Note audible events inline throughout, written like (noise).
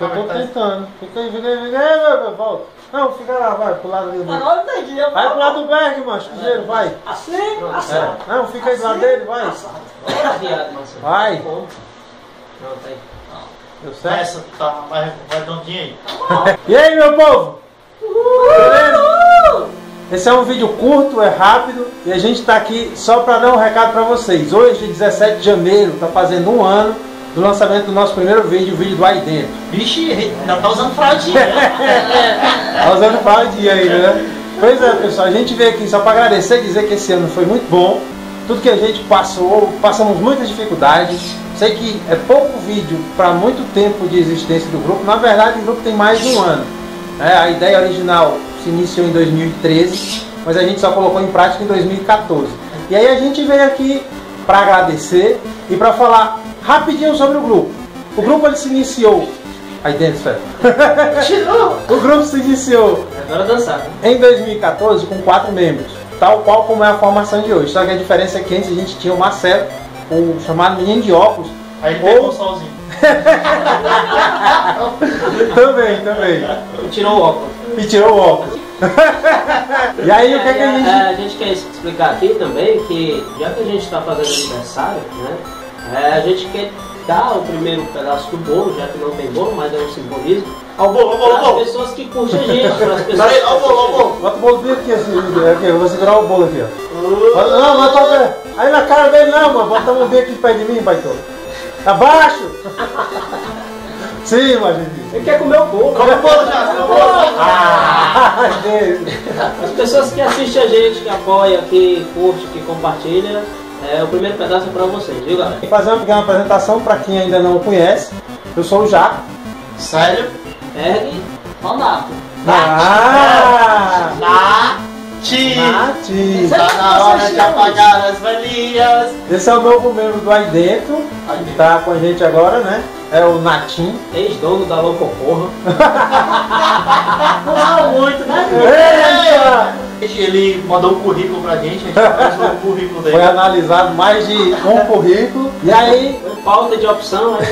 Eu tô tentando. Fica aí, fica aí, fica aí, meu, volta. Não, fica lá, vai, pro lado ali. Não entendi. eu Vai pro lado do Berg, macho, ligeiro, vai. Assim, É. assado. Não, fica aí do lado dele, vai. Olha, viado, Marcelo. Vai. Não, tá aí. Deu certo? Essa tá mais redondinha aí. E aí, meu povo? Beleza? Esse é um vídeo curto, é rápido e a gente está aqui só para dar um recado para vocês. Hoje, 17 de janeiro, está fazendo um ano do lançamento do nosso primeiro vídeo, o vídeo do Aí Dentro. Vixe, ainda tá usando fraldinha, né? (laughs) Tá usando fraldinha aí, né? Pois é, pessoal, a gente veio aqui só para agradecer e dizer que esse ano foi muito bom. Tudo que a gente passou, passamos muitas dificuldades. Sei que é pouco vídeo para muito tempo de existência do grupo. Na verdade, o grupo tem mais de um ano. É, a ideia original se iniciou em 2013, mas a gente só colocou em prática em 2014. E aí a gente veio aqui para agradecer e para falar rapidinho sobre o grupo. O grupo ele se iniciou aí dentro, Fé. (laughs) o grupo se iniciou Agora dançar. né? em 2014 com quatro membros, tal qual como é a formação de hoje. Só que a diferença é que antes a gente tinha o Marcelo, o chamado menino de óculos. Aí ele Ou- pegou sozinho. (laughs) também, também. E tirou o óculos. E tirou o óculos. (laughs) e aí o que, é que a gente. É, a gente quer explicar aqui também que, já que a gente está fazendo aniversário, né? É, a gente quer dar o primeiro pedaço do bolo, já que não tem bolo, mas é um simbolismo, Ó o bolo, ó o bolo, pessoas que curtem a gente, para as pessoas Peraí, que ó o bolo, bolo. Bota o bolo bem aqui, assim, aqui, eu vou segurar o bolo aqui, ó. Não, não, tô Aí na cara dele não, mano. Bota a mão bem aqui perto de mim, baitão. Abaixo! (laughs) Sim, mas gente. Ele quer comer o bolo. Come o bolo já, come o bolo. Ah, (laughs) Deus. As pessoas que assistem a gente, que apoia, que curte, que compartilha, é, o primeiro pedaço é para vocês, viu galera? E fazer uma pequena apresentação para quem ainda não o conhece. Eu sou o Jaco. Sério? Ergue, Ronaldo. Ah! Nath! Nath! Tá na hora de apagar as velhinhas. Esse é o novo membro do Aí Dentro, que tá com a gente agora, né? É o Natim. Ex-dono da Locoporra. (laughs) Não, muito! Ele mandou um currículo pra gente, a gente (laughs) apareceu o currículo Foi dele. analisado mais de um currículo. E aí, Falta de opção, aí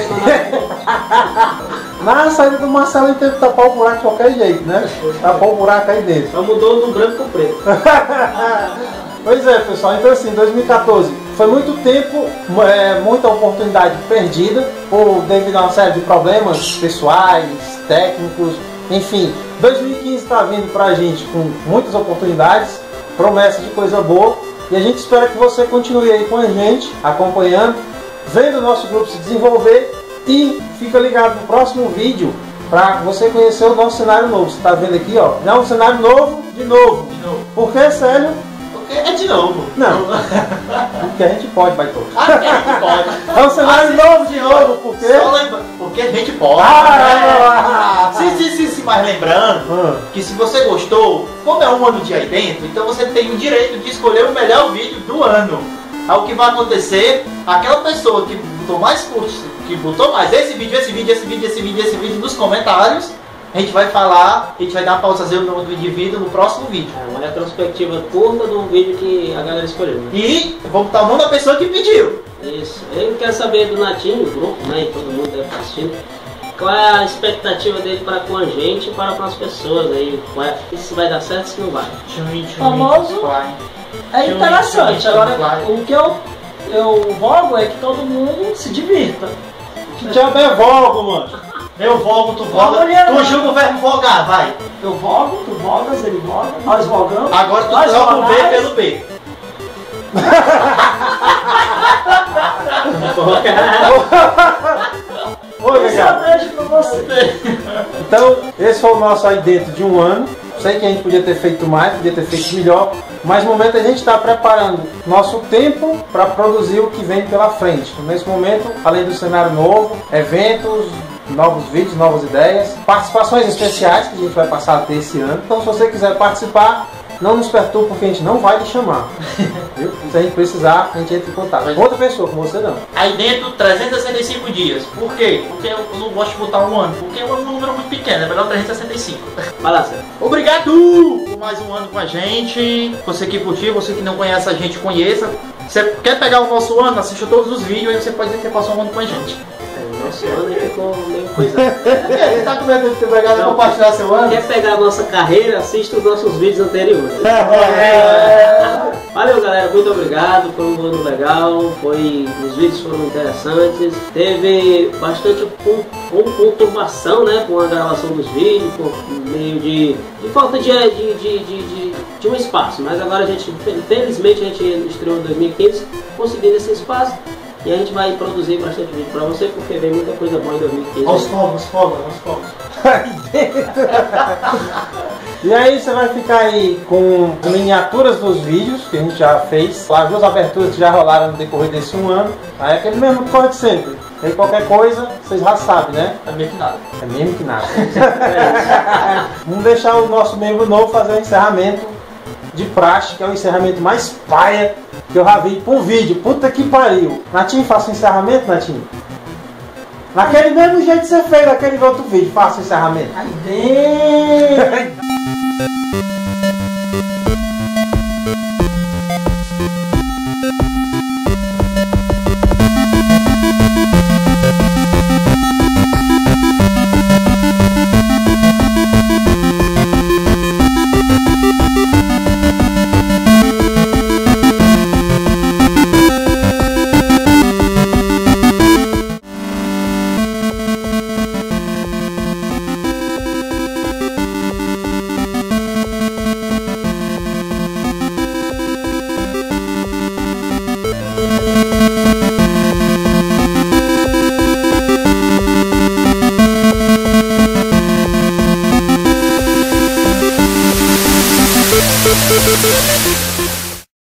na saída do Marcelo, ele teve que tapar o buraco de qualquer jeito, né? Tapar o buraco aí dentro. só mudou do branco pro preto. (laughs) Pois é, pessoal. Então, assim, 2014 foi muito tempo, é, muita oportunidade perdida por devido a uma série de problemas pessoais, técnicos, enfim. 2015 está vindo pra gente com muitas oportunidades, promessa de coisa boa. E a gente espera que você continue aí com a gente, acompanhando, vendo o nosso grupo se desenvolver e fica ligado no próximo vídeo para você conhecer o nosso cenário novo. Você está vendo aqui, ó, é um cenário novo de novo. De novo. Por que, Célio? Porque é de novo. Não. (laughs) Porque a gente pode, Baitô. Ah, porque a gente pode. (laughs) É um cenário novo de novo, por quê? Só lembra... Porque a gente pode. Ah, Sim, sim, sim, sim, mas lembrando Ah, que se você gostou, como é um ano de aí dentro, então você tem o direito de escolher o melhor vídeo do ano. Aí o que vai acontecer, aquela pessoa que botou mais curte, que botou mais esse vídeo, esse vídeo, esse vídeo, esse vídeo, esse vídeo nos comentários, a gente vai falar, a gente vai dar pausazinha no do indivíduo no próximo vídeo. É uma retrospectiva curta do vídeo que a galera escolheu. né? E vou botar o nome da pessoa que pediu. Isso. Eu quero saber do Natinho, do grupo, né? E todo mundo deve estar assistindo. Qual é a expectativa dele para com a gente e para com as pessoas aí? Qual é- Se vai dar certo, se não vai. Famoso. É interessante. Agora, o que eu, eu vogo é que todo mundo se divirta. que diabo é Volgo, mano? Eu vogo, tu voga, mulher, tu julga o verbo vogar, vai. Eu vogo, tu vogas, ele voga, nós vogamos. Agora tu troca o B pelo B. Oi, legal. Então, esse foi o nosso aí dentro de um ano. Sei que a gente podia ter feito mais, podia ter feito melhor, mas no momento a gente está preparando nosso tempo para produzir o que vem pela frente. Nesse momento, além do cenário novo, eventos, novos vídeos, novas ideias, participações especiais que a gente vai passar a ter esse ano. Então, se você quiser participar, não nos perturbe porque a gente não vai lhe chamar. (laughs) Viu? Se a gente precisar, a gente entra em contato. Outra pessoa, com você não. Aí dentro, 365 dias. Por quê? Porque eu não gosto de botar um ano. Porque é um número muito pequeno, é melhor 365. (laughs) Vai lá, Sérgio. Obrigado por mais um ano com a gente. Você que curtiu, você que não conhece a gente, conheça. Você quer pegar o nosso ano? Assista todos os vídeos e você pode dizer que passou um ano com a gente. Nosso ano ficou meio coisa. Você (laughs) tá com medo de ter pegado e compartilhar seu ano? Quer pegar a nossa carreira? Assista os nossos vídeos anteriores. (laughs) É. Valeu galera, muito obrigado, foi um ano legal, foi, os vídeos foram interessantes, teve bastante con- con- conturbação né, com a gravação dos vídeos, por meio de, de falta de, de, de, de, de um espaço, mas agora a gente, felizmente a gente estreou em 2015, conseguindo esse espaço e a gente vai produzir bastante vídeo pra você porque vem muita coisa boa em 2015. Aos fogos, fogos, aos fogos. (laughs) E aí você vai ficar aí com miniaturas dos vídeos que a gente já fez, as duas aberturas que já rolaram no decorrer desse um ano. Aí é aquele mesmo que corre de sempre. Aí qualquer coisa, vocês já sabem, né? É meio que nada. É mesmo que nada. (laughs) Vamos deixar o nosso membro novo fazer o encerramento de praxe, que é o encerramento mais paia que eu já vi por vídeo. Puta que pariu. Natinho, faça o encerramento, Natinho. Naquele mesmo jeito que você fez naquele outro vídeo, faça o encerramento. Aí! (laughs)